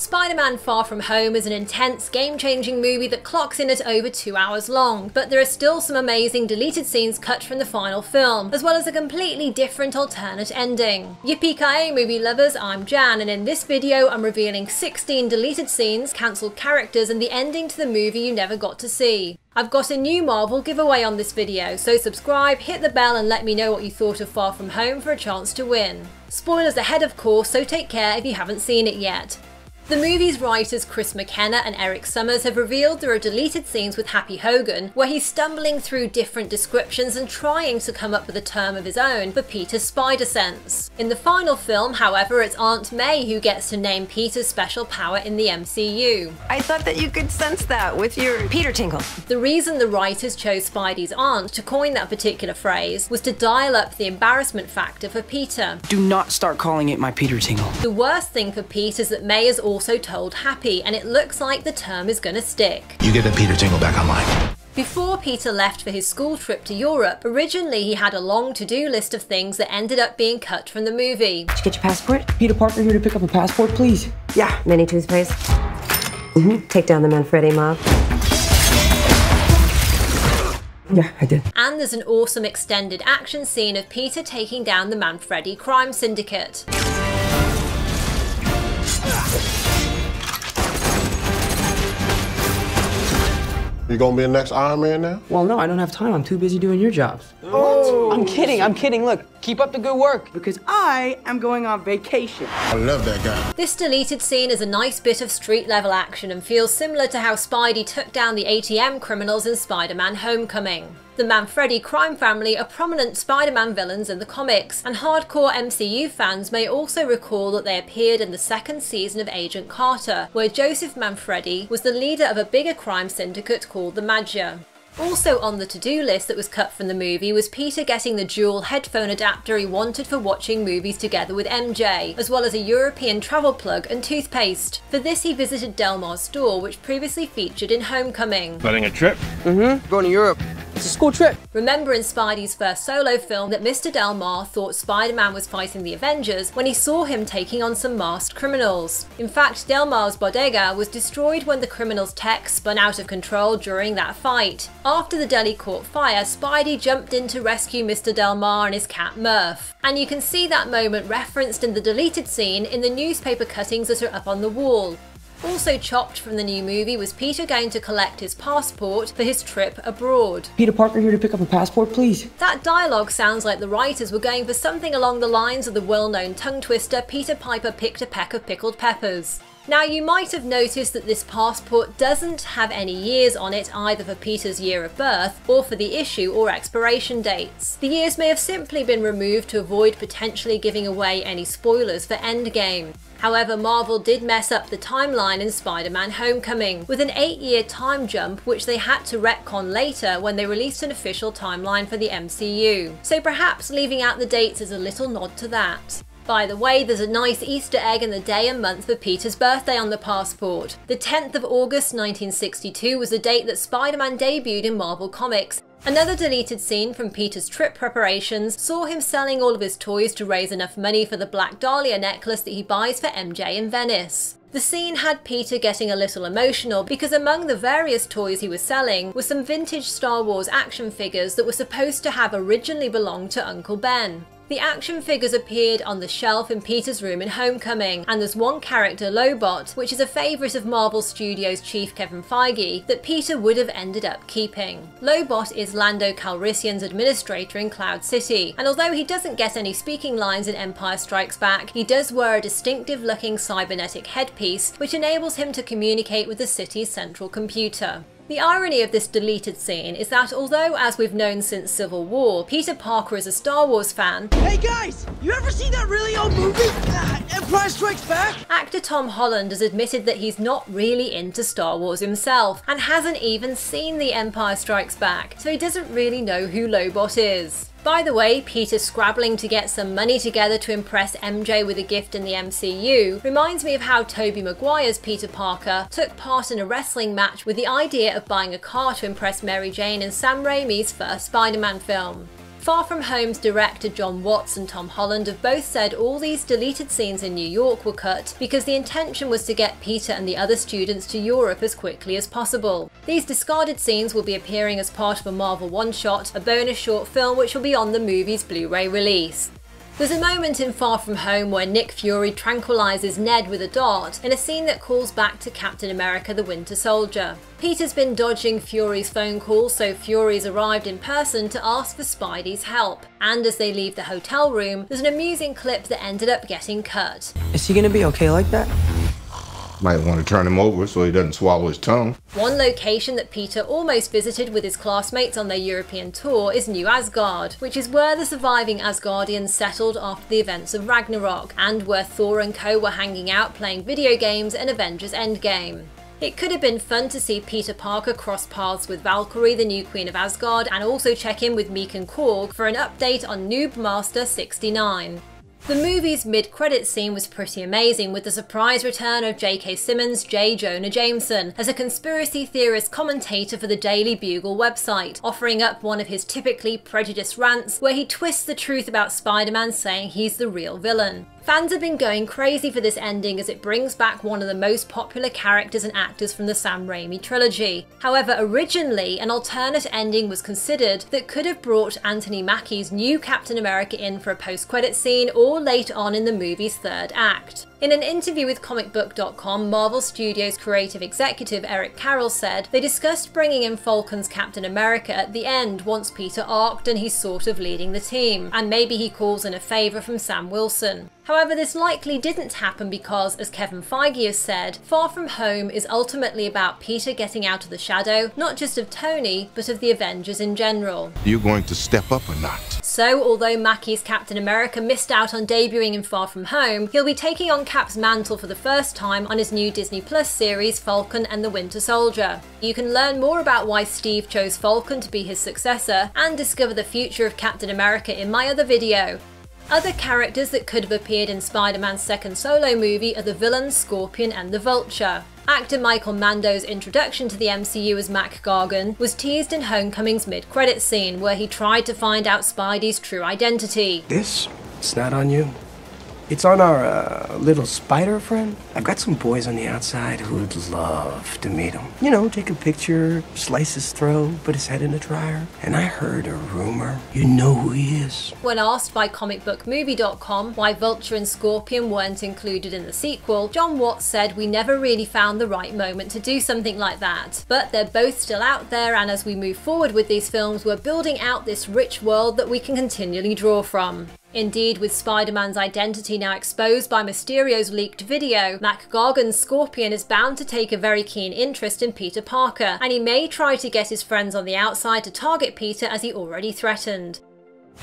Spider-Man Far From Home is an intense, game-changing movie that clocks in at over two hours long, but there are still some amazing deleted scenes cut from the final film, as well as a completely different alternate ending. Yippee-ki-yay movie lovers, I'm Jan, and in this video I'm revealing 16 deleted scenes, cancelled characters, and the ending to the movie you never got to see. I've got a new Marvel giveaway on this video, so subscribe, hit the bell and let me know what you thought of Far From Home for a chance to win. Spoilers ahead of course, so take care if you haven't seen it yet. The movie's writers Chris McKenna and Erik Sommers have revealed there are deleted scenes with Happy Hogan where he's stumbling through different descriptions and trying to come up with a term of his own for Peter's spider sense. In the final film, however, it's Aunt May who gets to name Peter's special power in the MCU. I thought that you could sense that with your Peter tingle. The reason the writers chose Spidey's aunt to coin that particular phrase was to dial up the embarrassment factor for Peter. Do not start calling it my Peter tingle. The worst thing for Pete is that May is also also told Happy, and it looks like the term is gonna stick. You get the Peter Tingle back online. Before Peter left for his school trip to Europe, originally he had a long to-do list of things that ended up being cut from the movie. Did you get your passport? Peter Parker here to pick up a passport, please. Yeah. Mini toothpaste? Mm-hmm. Take down the Manfredi mob. Yeah, I did. And there's an awesome extended action scene of Peter taking down the Manfredi crime syndicate. You gonna be the next Iron Man now? Well, no, I don't have time. I'm too busy doing your jobs. What? I'm kidding. I'm kidding. Look, keep up the good work because I am going on vacation. I love that guy. This deleted scene is a nice bit of street level action and feels similar to how Spidey took down the ATM criminals in Spider-Man Homecoming. The Manfredi crime family are prominent Spider-Man villains in the comics, and hardcore MCU fans may also recall that they appeared in the second season of Agent Carter, where Joseph Manfredi was the leader of a bigger crime syndicate called the Maggia. Also on the to-do list that was cut from the movie was Peter getting the dual headphone adapter he wanted for watching movies together with MJ, as well as a European travel plug and toothpaste. For this he visited Delmar's store, which previously featured in Homecoming. Planning a trip? Mm-hmm. Going to Europe. It's a school trip. Remember in Spidey's first solo film that Mr. Delmar thought Spider-Man was fighting the Avengers when he saw him taking on some masked criminals. In fact, Delmar's bodega was destroyed when the criminals' tech spun out of control during that fight. After the deli caught fire, Spidey jumped in to rescue Mr. Delmar and his cat Murph. And you can see that moment referenced in the deleted scene in the newspaper cuttings that are up on the wall. Also chopped from the new movie was Peter going to collect his passport for his trip abroad. Peter Parker here to pick up a passport, please. That dialogue sounds like the writers were going for something along the lines of the well-known tongue twister Peter Piper picked a peck of pickled peppers. Now you might have noticed that this passport doesn't have any years on it either for Peter's year of birth or for the issue or expiration dates. The years may have simply been removed to avoid potentially giving away any spoilers for Endgame. However, Marvel did mess up the timeline in Spider-Man Homecoming, with an 8-year time jump which they had to retcon later when they released an official timeline for the MCU. So perhaps leaving out the dates is a little nod to that. By the way, there's a nice Easter egg in the day and month for Peter's birthday on the passport. The 10th of August 1962 was the date that Spider-Man debuted in Marvel Comics, Another deleted scene from Peter's trip preparations saw him selling all of his toys to raise enough money for the Black Dahlia necklace that he buys for MJ in Venice. The scene had Peter getting a little emotional because among the various toys he was selling were some vintage Star Wars action figures that were supposed to have originally belonged to Uncle Ben. The action figures appeared on the shelf in Peter's room in Homecoming, and there's one character, Lobot, which is a favourite of Marvel Studios chief Kevin Feige, that Peter would have ended up keeping. Lobot is Lando Calrissian's administrator in Cloud City, and although he doesn't get any speaking lines in Empire Strikes Back, he does wear a distinctive looking cybernetic headpiece which enables him to communicate with the city's central computer. The irony of this deleted scene is that although, as we've known since Civil War, Peter Parker is a Star Wars fan, Hey guys, you ever seen that really old movie? Uh, Empire Strikes Back? Actor Tom Holland has admitted that he's not really into Star Wars himself, and hasn't even seen The Empire Strikes Back, so he doesn't really know who Lobot is. By the way, Peter scrabbling to get some money together to impress MJ with a gift in the MCU reminds me of how Tobey Maguire's Peter Parker took part in a wrestling match with the idea of buying a car to impress Mary Jane in Sam Raimi's first Spider-Man film. Far From Home's director Jon Watts and Tom Holland have both said all these deleted scenes in New York were cut because the intention was to get Peter and the other students to Europe as quickly as possible. These discarded scenes will be appearing as part of a Marvel one-shot, a bonus short film which will be on the movie's Blu-ray release. There's a moment in Far From Home where Nick Fury tranquilizes Ned with a dart in a scene that calls back to Captain America the Winter Soldier. Peter's been dodging Fury's phone call, so Fury's arrived in person to ask for Spidey's help. And as they leave the hotel room, there's an amusing clip that ended up getting cut. Is he gonna be okay like that? Might want to turn him over so he doesn't swallow his tongue. One location that Peter almost visited with his classmates on their European tour is New Asgard, which is where the surviving Asgardians settled after the events of Ragnarok, and where Thor and co were hanging out playing video games in Avengers Endgame. It could have been fun to see Peter Parker cross paths with Valkyrie, the new Queen of Asgard, and also check in with Miek and Korg for an update on Noob Master 69. The movie's mid-credits scene was pretty amazing with the surprise return of J.K. Simmons' J. Jonah Jameson as a conspiracy theorist commentator for the Daily Bugle website, offering up one of his typically prejudiced rants where he twists the truth about Spider-Man saying he's the real villain. Fans have been going crazy for this ending as it brings back one of the most popular characters and actors from the Sam Raimi trilogy. However, originally, an alternate ending was considered that could have brought Anthony Mackie's new Captain America in for a post-credit scene or late on in the movie's third act. In an interview with comicbook.com, Marvel Studios creative executive Eric Carroll said they discussed bringing in Falcon's Captain America at the end once Peter arced and he's sort of leading the team, and maybe he calls in a favour from Sam Wilson. However, this likely didn't happen because, as Kevin Feige has said, Far From Home is ultimately about Peter getting out of the shadow, not just of Tony, but of the Avengers in general. Are you going to step up or not? So, although Mackie's Captain America missed out on debuting in Far From Home, he'll be taking on Cap's mantle for the first time on his new Disney Plus series Falcon and the Winter Soldier. You can learn more about why Steve chose Falcon to be his successor and discover the future of Captain America in my other video. Other characters that could have appeared in Spider-Man's second solo movie are the villain Scorpion and the Vulture. Actor Michael Mando's introduction to the MCU as Mac Gargan was teased in Homecoming's mid-credits scene where he tried to find out Spidey's true identity. This? It's not on you. It's on our uh, little spider friend. I've got some boys on the outside who'd love to meet him. You know, take a picture, slice his throat, put his head in a dryer. And I heard a rumor. You know who he is. When asked by comicbookmovie.com why Vulture and Scorpion weren't included in the sequel, Jon Watts said we never really found the right moment to do something like that. But they're both still out there and as we move forward with these films, we're building out this rich world that we can continually draw from. Indeed, with Spider-Man's identity now exposed by Mysterio's leaked video, Mac Gargan's Scorpion is bound to take a very keen interest in Peter Parker, and he may try to get his friends on the outside to target Peter as he already threatened.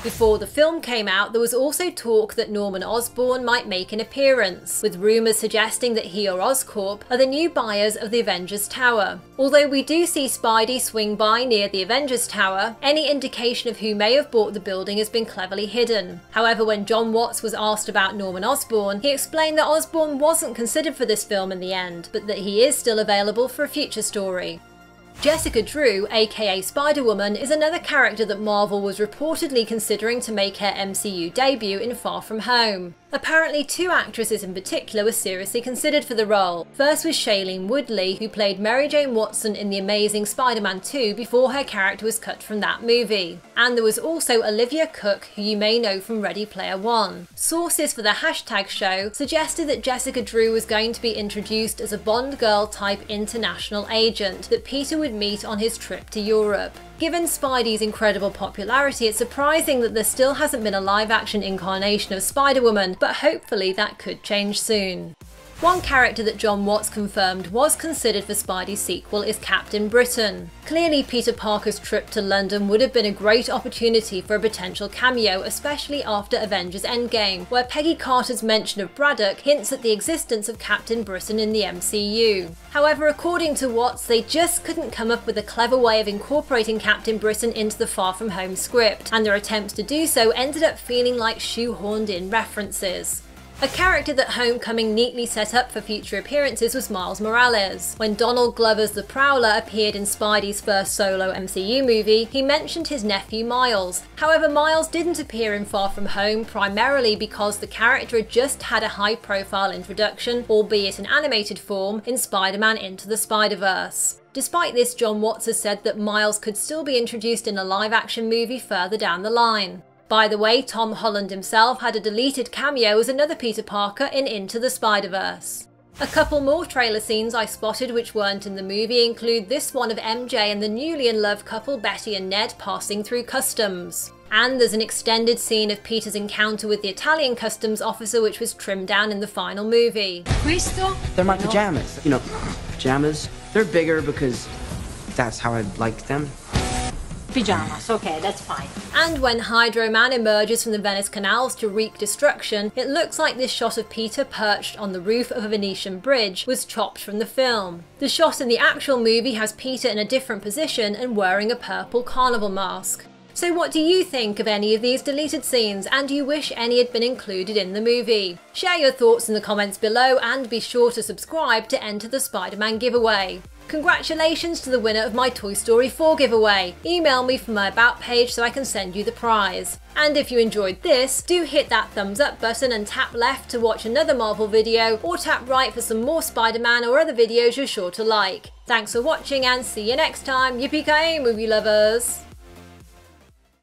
Before the film came out, there was also talk that Norman Osborn might make an appearance, with rumours suggesting that he or Oscorp are the new buyers of the Avengers Tower. Although we do see Spidey swing by near the Avengers Tower, any indication of who may have bought the building has been cleverly hidden. However, when Jon Watts was asked about Norman Osborn, he explained that Osborn wasn't considered for this film in the end, but that he is still available for a future story. Jessica Drew, aka Spider-Woman, is another character that Marvel was reportedly considering to make her MCU debut in Far From Home. Apparently, two actresses in particular were seriously considered for the role. First was Shailene Woodley, who played Mary Jane Watson in The Amazing Spider-Man 2 before her character was cut from that movie. And there was also Olivia Cooke, who you may know from Ready Player One. Sources for the hashtag show suggested that Jessica Drew was going to be introduced as a Bond girl type international agent that Peter would meet on his trip to Europe. Given Spidey's incredible popularity, it's surprising that there still hasn't been a live action incarnation of Spider-Woman, but hopefully that could change soon. One character that Jon Watts confirmed was considered for Spidey's sequel is Captain Britain. Clearly, Peter Parker's trip to London would have been a great opportunity for a potential cameo, especially after Avengers Endgame, where Peggy Carter's mention of Braddock hints at the existence of Captain Britain in the MCU. However, according to Watts, they just couldn't come up with a clever way of incorporating Captain Britain into the Far From Home script, and their attempts to do so ended up feeling like shoehorned in references. A character that Homecoming neatly set up for future appearances was Miles Morales. When Donald Glover's The Prowler appeared in Spidey's first solo MCU movie, he mentioned his nephew Miles. However, Miles didn't appear in Far From Home primarily because the character had just had a high profile introduction, albeit in animated form, in Spider Man Into the Spider Verse. Despite this, Jon Watts has said that Miles could still be introduced in a live action movie further down the line. By the way, Tom Holland himself had a deleted cameo as another Peter Parker in Into the Spider Verse. A couple more trailer scenes I spotted which weren't in the movie include this one of MJ and the newly in love couple Betty and Ned passing through customs. And there's an extended scene of Peter's encounter with the Italian customs officer which was trimmed down in the final movie. Questo? They're my pajamas. You know, pajamas. They're bigger because that's how I like them pajamas. Okay, that's fine. And when Hydro Man emerges from the Venice canals to wreak destruction, it looks like this shot of Peter perched on the roof of a Venetian bridge was chopped from the film. The shot in the actual movie has Peter in a different position and wearing a purple carnival mask. So what do you think of any of these deleted scenes and do you wish any had been included in the movie? Share your thoughts in the comments below and be sure to subscribe to enter the Spider-Man giveaway. Congratulations to the winner of my Toy Story 4 giveaway. Email me from my About page so I can send you the prize. And if you enjoyed this, do hit that thumbs up button and tap left to watch another Marvel video or tap right for some more Spider-Man or other videos you're sure to like. Thanks for watching and see you next time, yippee ki movie lovers!